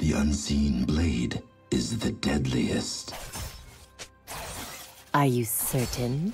The unseen blade is the deadliest. Are you certain?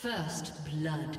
First blood.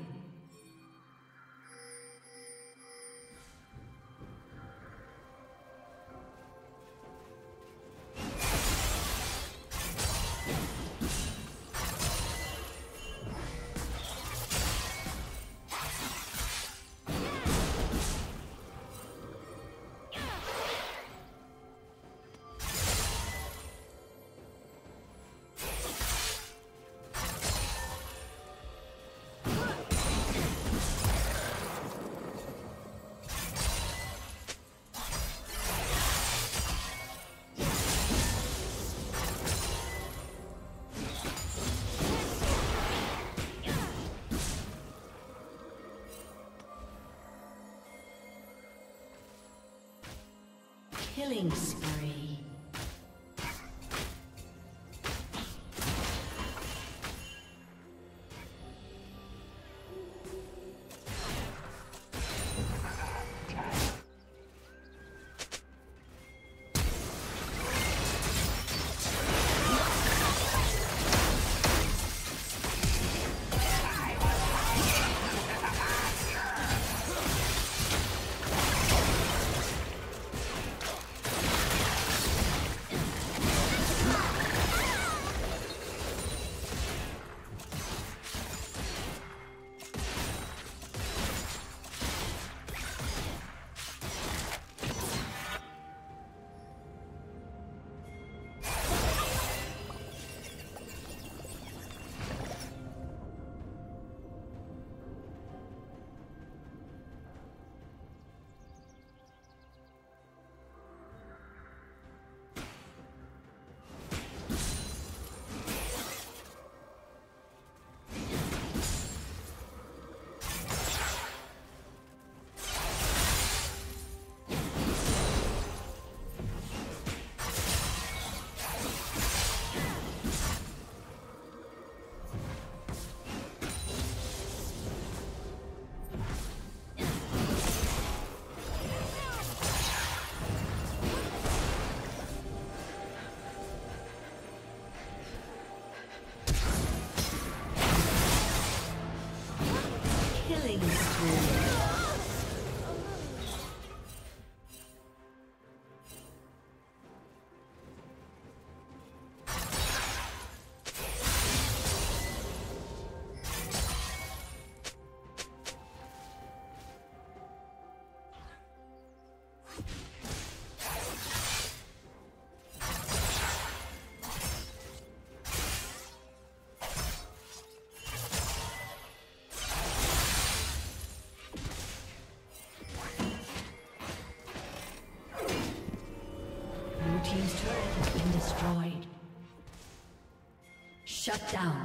Killing spree. Shut down.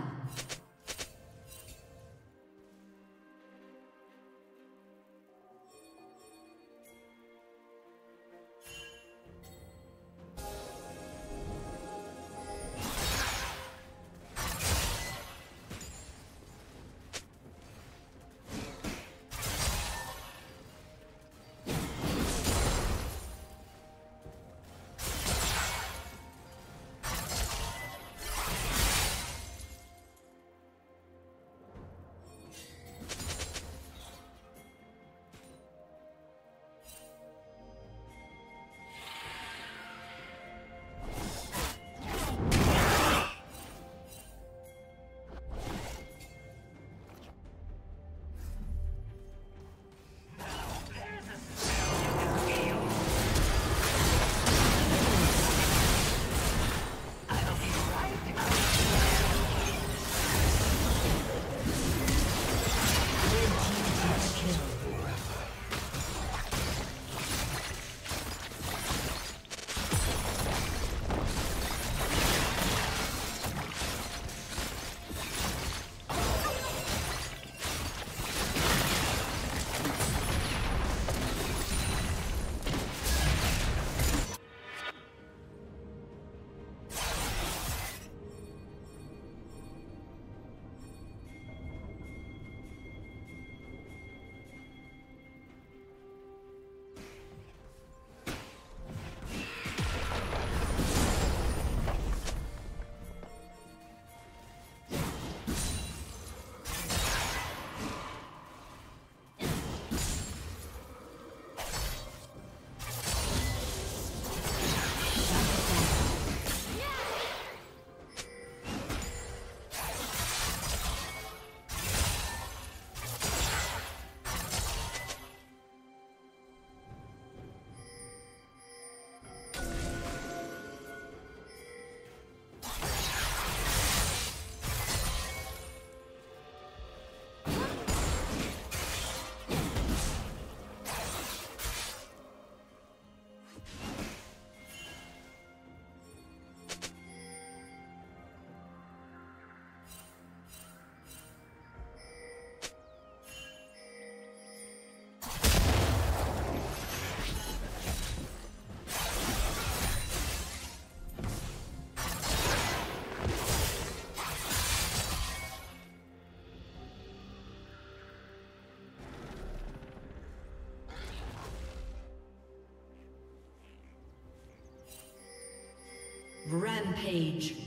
Rampage.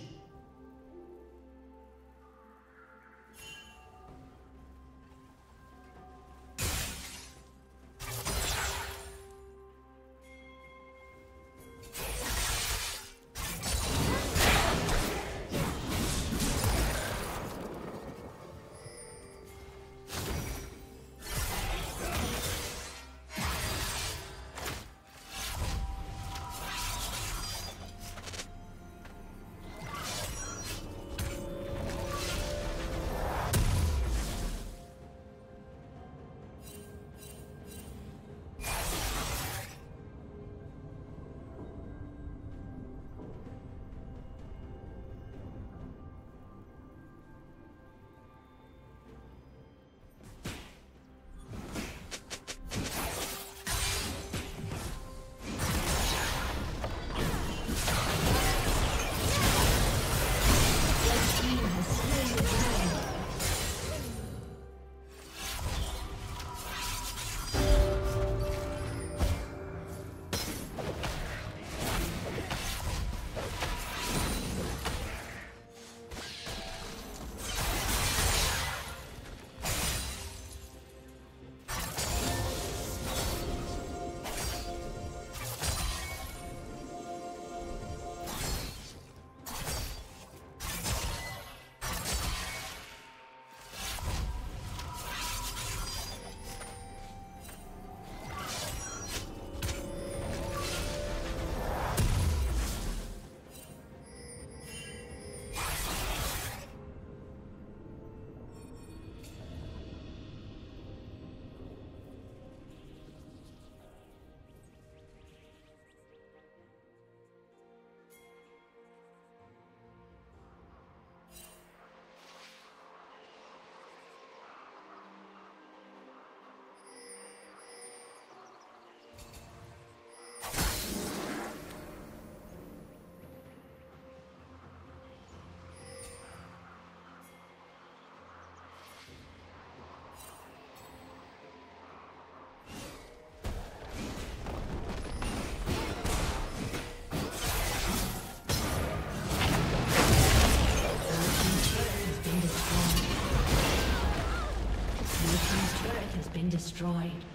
Destroyed.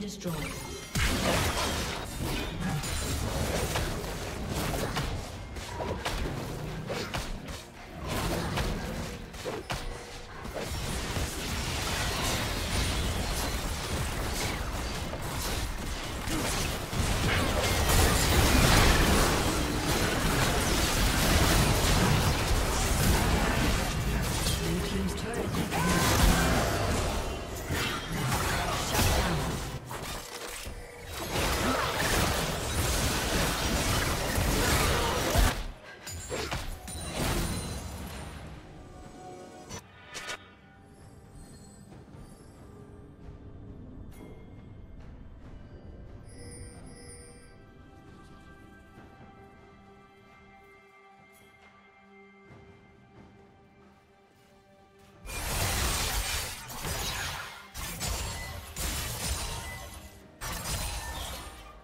Destroyed.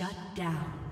Shut down.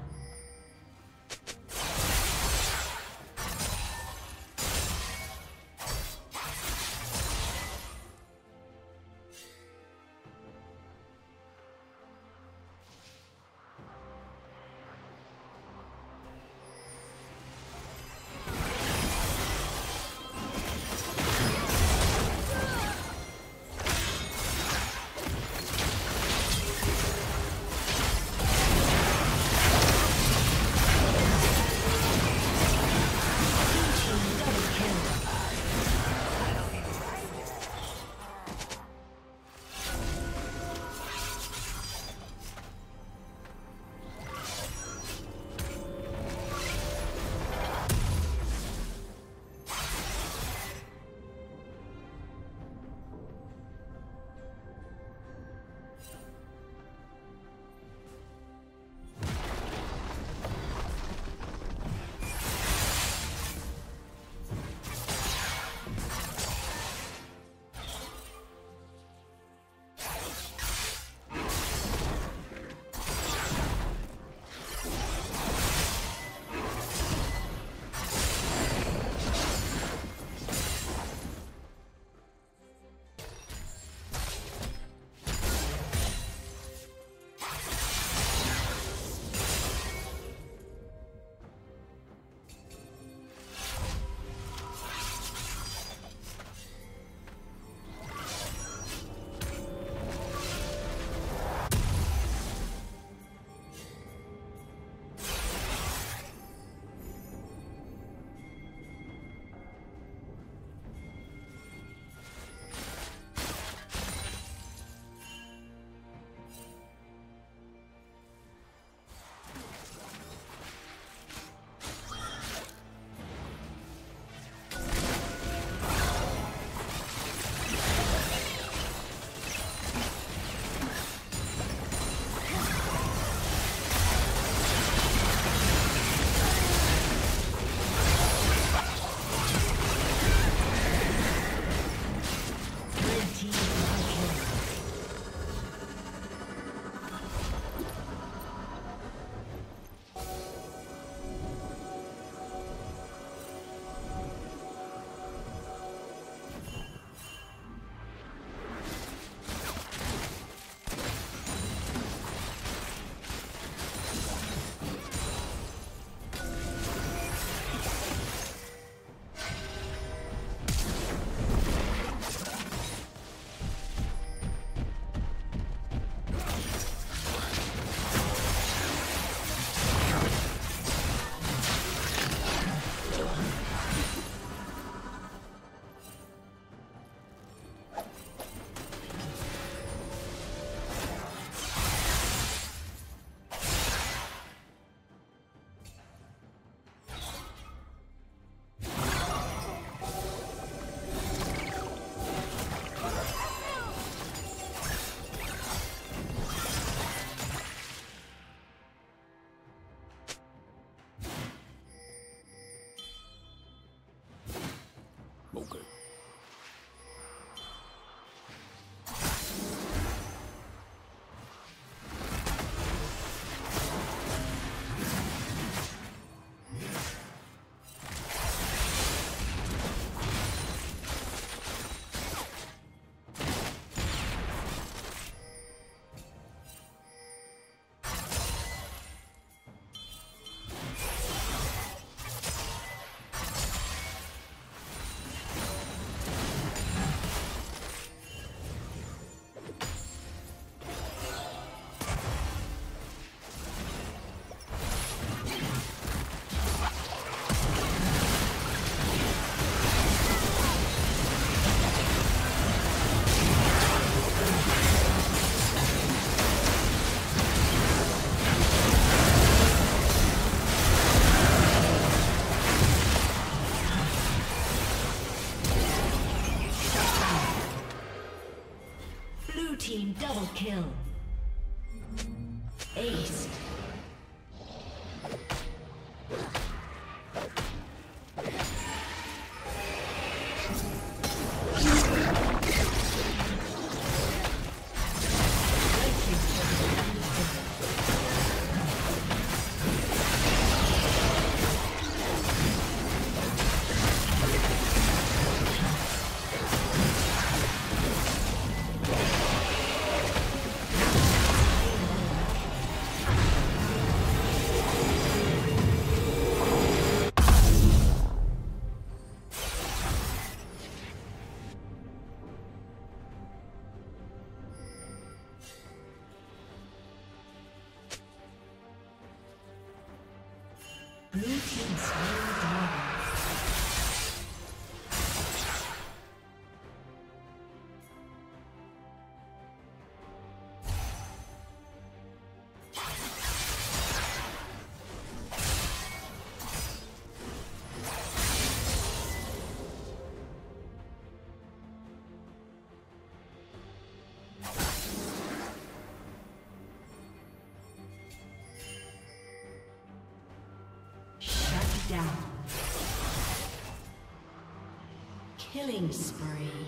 Kill. Killing spree.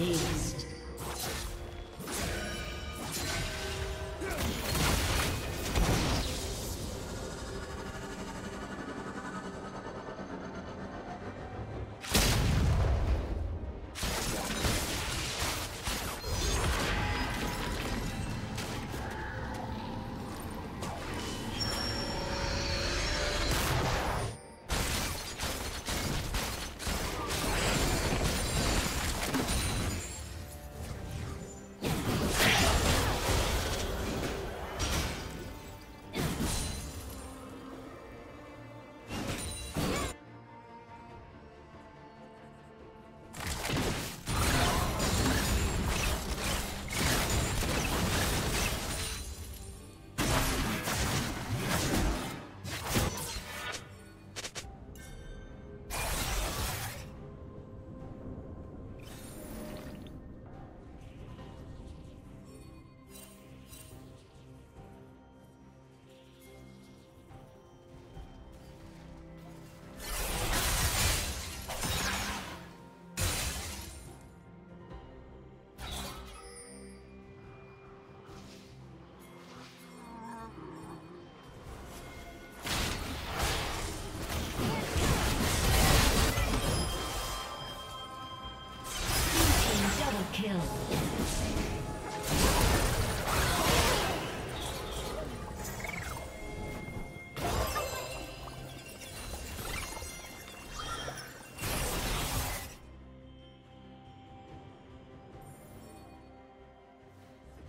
Ace.